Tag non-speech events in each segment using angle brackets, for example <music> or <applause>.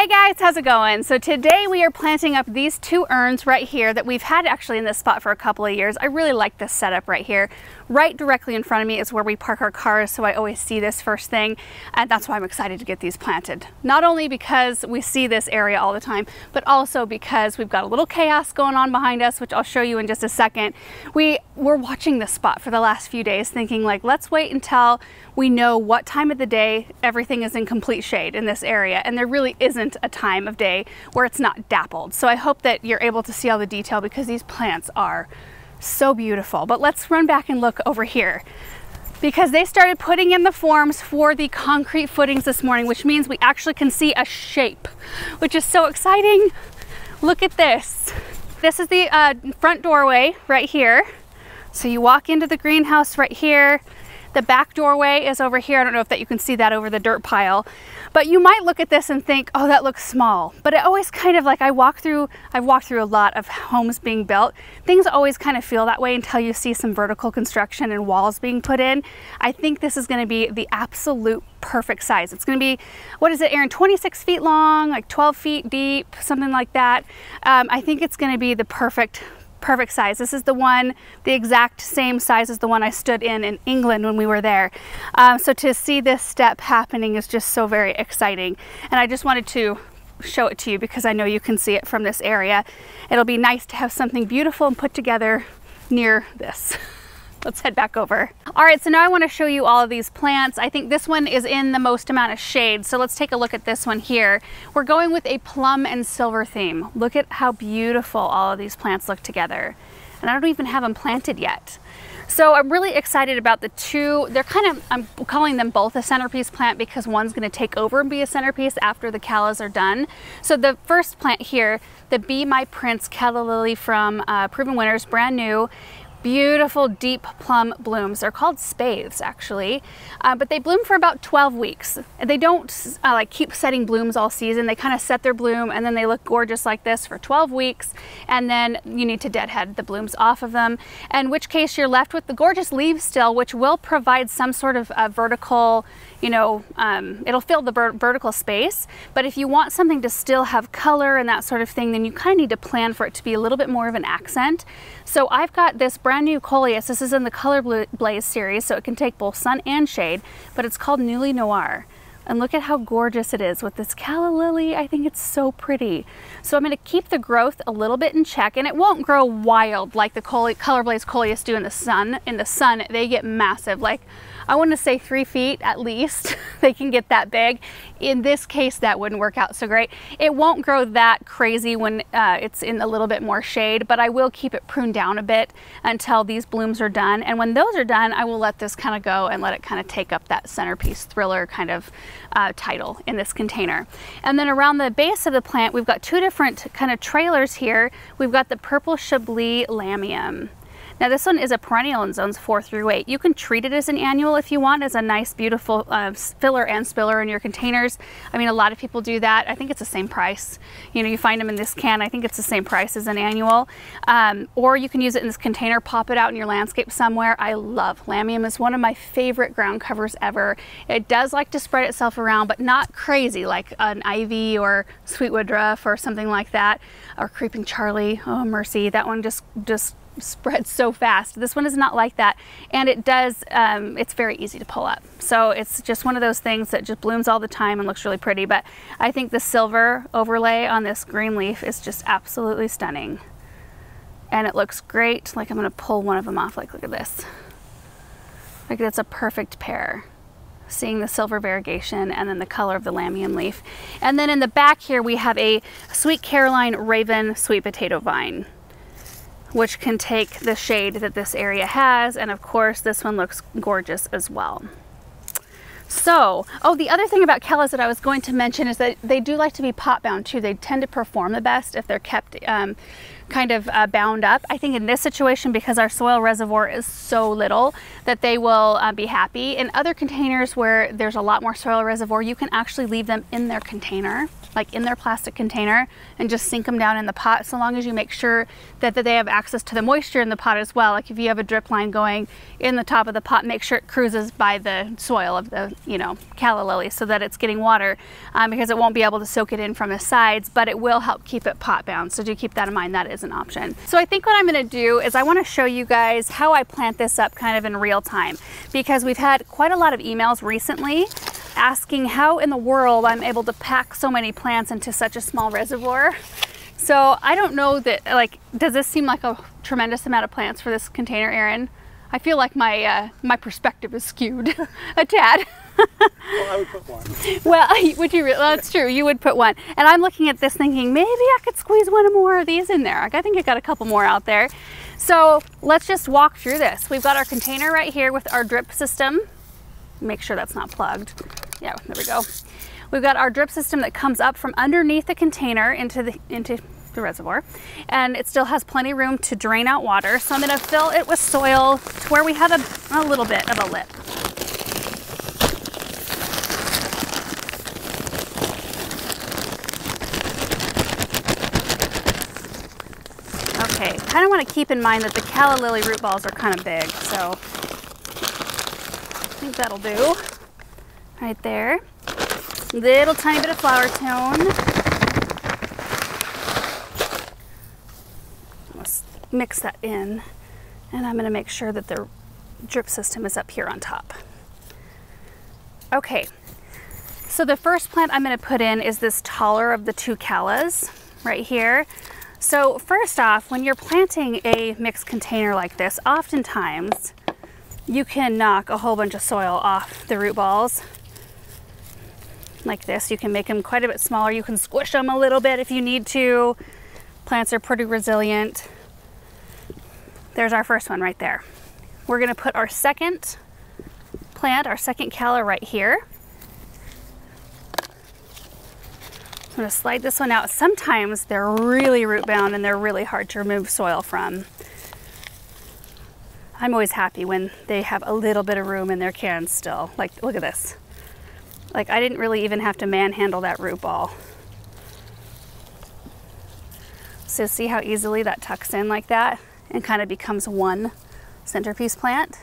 Hey guys, how's it going? So today we are planting up these two urns right here that we've had actually in this spot for a couple of years. I really like this setup right here. Right directly in front of me is where we park our cars, so I always see this first thing, and that's why I'm excited to get these planted. Not only because we see this area all the time, but also because we've got a little chaos going on behind us, which I'll show you in just a second. We were watching this spot for the last few days thinking like, let's wait until we know what time of the day everything is in complete shade in this area, and there really isn't a time of day where it's not dappled. So I hope that you're able to see all the detail because these plants are so beautiful. But let's run back and look over here because they started putting in the forms for the concrete footings this morning, which means we actually can see a shape, which is so exciting. Look at this. This is the uh, front doorway right here. So you walk into the greenhouse right here. The back doorway is over here. I don't know if that you can see that over the dirt pile. But you might look at this and think, oh, that looks small. But it always kind of like I walk through, I've walked through a lot of homes being built. Things always kind of feel that way until you see some vertical construction and walls being put in. I think this is gonna be the absolute perfect size. It's gonna be, what is it, Aaron, 26 feet long, like 12 feet deep, something like that. Um, I think it's gonna be the perfect perfect size. This is the one, the exact same size as the one I stood in in England when we were there. Um, so to see this step happening is just so very exciting. And I just wanted to show it to you because I know you can see it from this area. It'll be nice to have something beautiful and put together near this. <laughs> let's head back over. All right, so now I wanna show you all of these plants. I think this one is in the most amount of shade, so let's take a look at this one here. We're going with a plum and silver theme. Look at how beautiful all of these plants look together. And I don't even have them planted yet. So I'm really excited about the two. They're kind of, I'm calling them both a centerpiece plant because one's gonna take over and be a centerpiece after the callas are done. So the first plant here, the Be My Prince Calla Lily from uh, Proven Winners, brand new beautiful deep plum blooms. They're called spathes actually, uh, but they bloom for about 12 weeks. They don't uh, like keep setting blooms all season. They kind of set their bloom and then they look gorgeous like this for 12 weeks and then you need to deadhead the blooms off of them, in which case you're left with the gorgeous leaves still, which will provide some sort of uh, vertical, you know, um, it'll fill the vertical space. But if you want something to still have color and that sort of thing, then you kind of need to plan for it to be a little bit more of an accent. So I've got this brand new coleus. This is in the Color Blaze series, so it can take both sun and shade, but it's called Newly Noir. And look at how gorgeous it is with this calla lily. I think it's so pretty. So I'm gonna keep the growth a little bit in check and it won't grow wild like the Color Blaze coleus do in the sun. In the sun, they get massive. Like I want to say three feet at least. <laughs> they can get that big. In this case, that wouldn't work out so great. It won't grow that crazy when uh, it's in a little bit more shade, but I will keep it pruned down a bit until these blooms are done. And when those are done, I will let this kind of go and let it kind of take up that centerpiece thriller kind of uh, title in this container. And then around the base of the plant, we've got two different kind of trailers here. We've got the purple Chablis lamium. Now this one is a perennial in zones four through eight. You can treat it as an annual if you want, as a nice, beautiful uh, filler and spiller in your containers. I mean, a lot of people do that. I think it's the same price. You know, you find them in this can, I think it's the same price as an annual. Um, or you can use it in this container, pop it out in your landscape somewhere. I love lamium. It's one of my favorite ground covers ever. It does like to spread itself around, but not crazy like an ivy or sweet woodruff or something like that. Or creeping Charlie, oh mercy, that one just, just spreads so fast. This one is not like that. And it does, um, it's very easy to pull up. So it's just one of those things that just blooms all the time and looks really pretty. But I think the silver overlay on this green leaf is just absolutely stunning. And it looks great. Like I'm gonna pull one of them off. Like, look at this. Like that's a perfect pair seeing the silver variegation and then the color of the lamium leaf. And then in the back here, we have a Sweet Caroline Raven sweet potato vine which can take the shade that this area has. And of course, this one looks gorgeous as well. So, oh, the other thing about callas that I was going to mention is that they do like to be pot bound too. They tend to perform the best if they're kept um, kind of uh, bound up. I think in this situation, because our soil reservoir is so little, that they will uh, be happy. In other containers where there's a lot more soil reservoir, you can actually leave them in their container like in their plastic container and just sink them down in the pot so long as you make sure that, that they have access to the moisture in the pot as well. Like if you have a drip line going in the top of the pot, make sure it cruises by the soil of the, you know, calla lily so that it's getting water um, because it won't be able to soak it in from the sides, but it will help keep it pot bound. So do keep that in mind, that is an option. So I think what I'm gonna do is I wanna show you guys how I plant this up kind of in real time because we've had quite a lot of emails recently asking how in the world I'm able to pack so many plants into such a small reservoir. So I don't know that, like, does this seem like a tremendous amount of plants for this container, Aaron? I feel like my uh, my perspective is skewed <laughs> a tad. well, I would put one. <laughs> well, <laughs> would you? Well, that's true. You would put one. And I'm looking at this thinking maybe I could squeeze one more of these in there. I think I got a couple more out there. So let's just walk through this. We've got our container right here with our drip system. Make sure that's not plugged. Yeah, there we go. We've got our drip system that comes up from underneath the container into the into the reservoir and it still has plenty of room to drain out water. So I'm gonna fill it with soil to where we have a, a little bit of a lip. Okay, kind of want to keep in mind that the calla lily root balls are kind of big, so think that'll do right there. Little tiny bit of Flower-tone. Let's mix that in. And I'm gonna make sure that the drip system is up here on top. Okay, so the first plant I'm gonna put in is this taller of the two callas right here. So first off, when you're planting a mixed container like this, oftentimes you can knock a whole bunch of soil off the root balls like this. You can make them quite a bit smaller. You can squish them a little bit if you need to. Plants are pretty resilient. There's our first one right there. We're gonna put our second plant, our second calla right here. I'm gonna slide this one out. Sometimes they're really root bound and they're really hard to remove soil from. I'm always happy when they have a little bit of room in their cans still. Like, look at this. Like I didn't really even have to manhandle that root ball. So see how easily that tucks in like that and kind of becomes one centerpiece plant.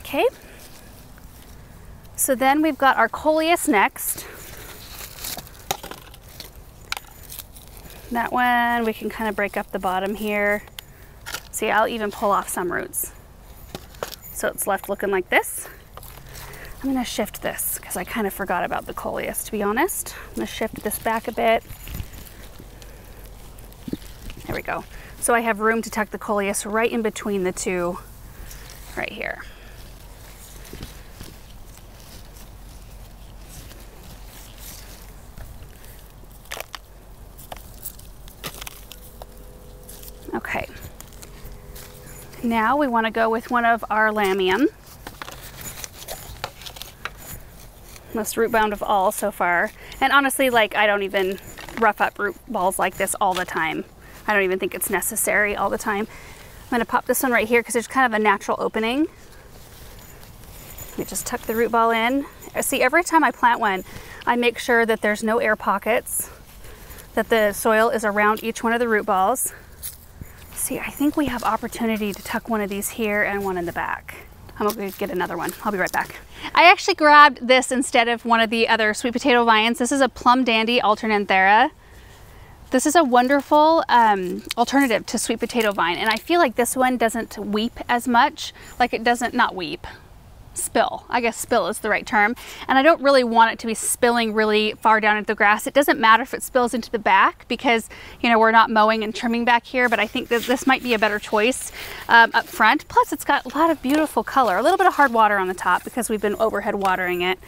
Okay. So then we've got our coleus next. That one, we can kind of break up the bottom here. See, I'll even pull off some roots. So it's left looking like this. I'm gonna shift this because I kind of forgot about the coleus to be honest. I'm gonna shift this back a bit. There we go. So I have room to tuck the coleus right in between the two right here. Okay. Now we want to go with one of our lamium. most root bound of all so far. And honestly, like I don't even rough up root balls like this all the time. I don't even think it's necessary all the time. I'm gonna pop this one right here because there's kind of a natural opening. Me just tuck the root ball in. Uh, see, every time I plant one, I make sure that there's no air pockets, that the soil is around each one of the root balls. See, I think we have opportunity to tuck one of these here and one in the back. I'm gonna get another one. I'll be right back. I actually grabbed this instead of one of the other sweet potato vines. This is a Plum Dandy Alternanthera. This is a wonderful um, alternative to sweet potato vine. And I feel like this one doesn't weep as much. Like it doesn't, not weep, spill. I guess spill is the right term. And I don't really want it to be spilling really far down into the grass. It doesn't matter if it spills into the back because, you know, we're not mowing and trimming back here, but I think that this might be a better choice um, up front. Plus it's got a lot of beautiful color, a little bit of hard water on the top because we've been overhead watering it.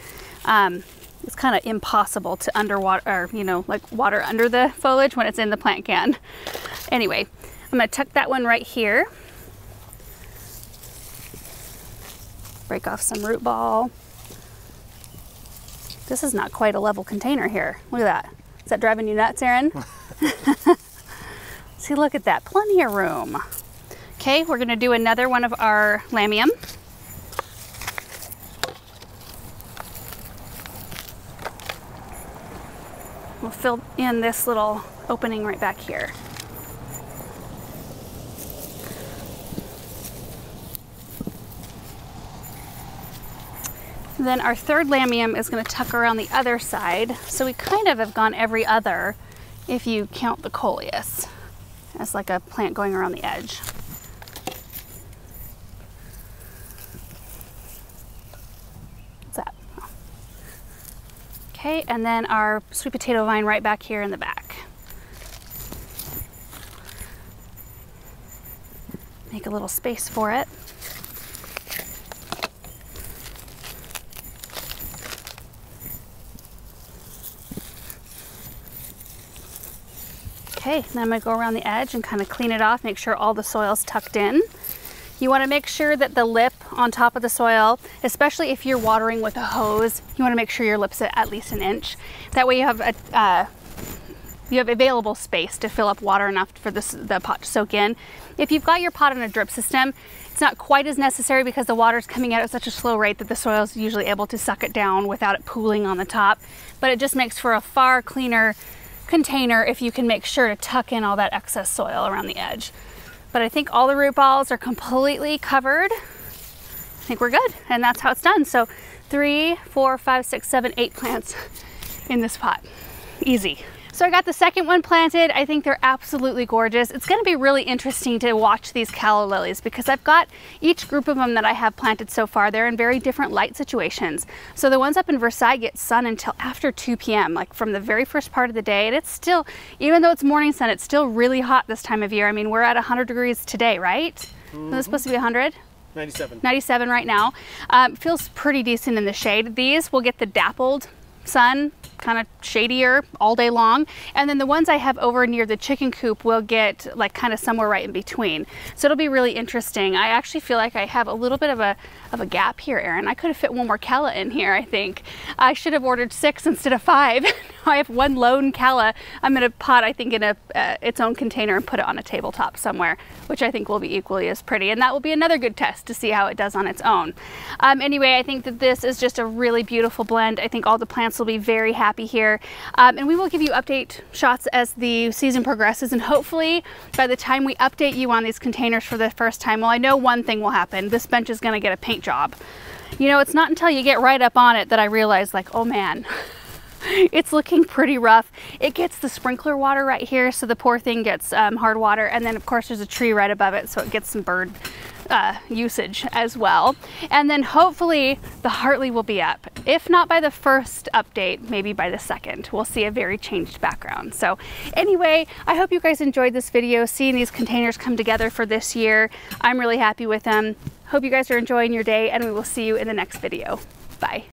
Um, it's kind of impossible to underwater, or, you know, like water under the foliage when it's in the plant can. Anyway, I'm gonna tuck that one right here. Break off some root ball. This is not quite a level container here. Look at that. Is that driving you nuts, Aaron? <laughs> <laughs> See, look at that, plenty of room. Okay, we're gonna do another one of our lamium. We'll fill in this little opening right back here. Then our third lamium is going to tuck around the other side. So we kind of have gone every other if you count the coleus as like a plant going around the edge. What's that? Okay, and then our sweet potato vine right back here in the back. Make a little space for it. Okay, then I'm gonna go around the edge and kind of clean it off, make sure all the soil's tucked in. You wanna make sure that the lip on top of the soil, especially if you're watering with a hose, you wanna make sure your lip's at, least an inch. That way you have a, uh, you have available space to fill up water enough for this, the pot to soak in. If you've got your pot on a drip system, it's not quite as necessary because the water's coming out at such a slow rate that the soil is usually able to suck it down without it pooling on the top. But it just makes for a far cleaner container if you can make sure to tuck in all that excess soil around the edge. But I think all the root balls are completely covered. I think we're good, and that's how it's done. So three, four, five, six, seven, eight plants in this pot. Easy. So I got the second one planted. I think they're absolutely gorgeous. It's gonna be really interesting to watch these calla lilies because I've got each group of them that I have planted so far. They're in very different light situations. So the ones up in Versailles get sun until after 2 p.m., like from the very first part of the day. And it's still, even though it's morning sun, it's still really hot this time of year. I mean, we're at 100 degrees today, right? Mm -hmm. supposed to be 100? 97. 97 right now. Um, feels pretty decent in the shade. These will get the dappled sun kind of shadier all day long. And then the ones I have over near the chicken coop will get like kind of somewhere right in between. So it'll be really interesting. I actually feel like I have a little bit of a, of a gap here, Aaron. I could have fit one more calla in here, I think. I should have ordered six <laughs> instead of five. <laughs> I have one lone calla. I'm gonna pot, I think, in a, uh, its own container and put it on a tabletop somewhere, which I think will be equally as pretty. And that will be another good test to see how it does on its own. Um, anyway, I think that this is just a really beautiful blend. I think all the plants will be very happy happy here. Um, and we will give you update shots as the season progresses. And hopefully by the time we update you on these containers for the first time, well, I know one thing will happen. This bench is gonna get a paint job. You know, it's not until you get right up on it that I realize like, oh man, <laughs> it's looking pretty rough. It gets the sprinkler water right here, so the poor thing gets um, hard water. And then of course there's a tree right above it, so it gets some bird uh, usage as well. And then hopefully the Hartley will be up. If not by the first update, maybe by the second, we'll see a very changed background. So anyway, I hope you guys enjoyed this video, seeing these containers come together for this year. I'm really happy with them. Hope you guys are enjoying your day and we will see you in the next video. Bye.